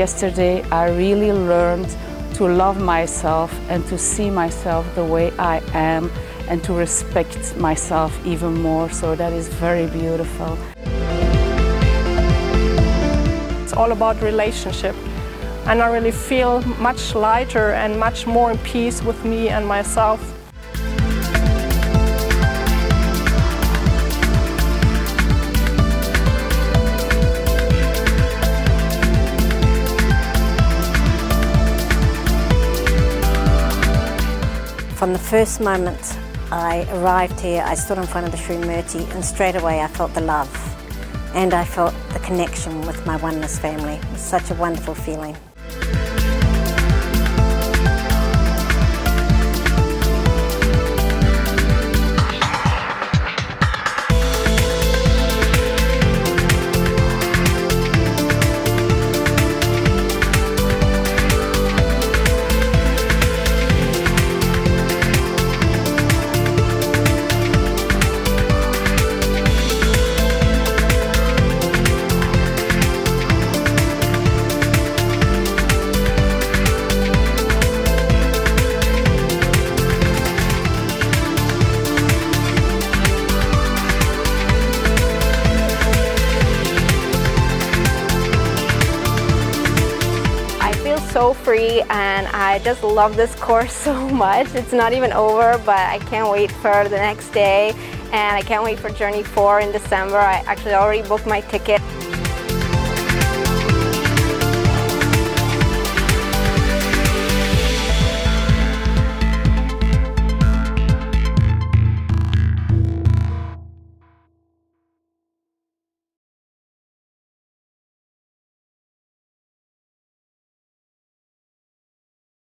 yesterday I really learned to love myself and to see myself the way I am and to respect myself even more. So that is very beautiful. It's all about relationship. And I really feel much lighter and much more in peace with me and myself. From the first moment I arrived here, I stood in front of the Shri Murti and straight away I felt the love and I felt the connection with my oneness family. It was such a wonderful feeling. Free and I just love this course so much. It's not even over, but I can't wait for the next day and I can't wait for Journey 4 in December. I actually already booked my ticket.